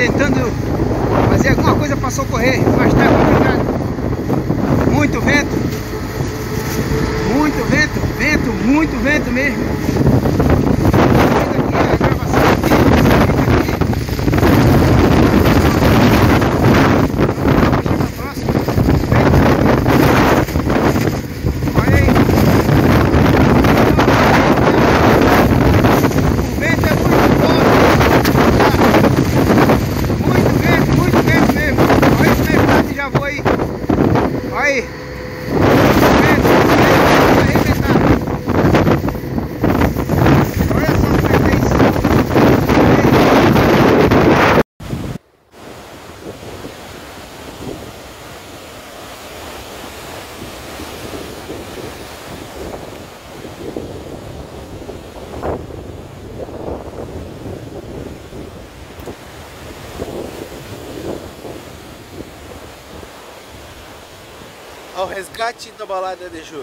tentando fazer alguma coisa para socorrer, mas está complicado. Muito vento, muito vento, vento, muito vento mesmo. Bye. Ao resgate da balada de Ju.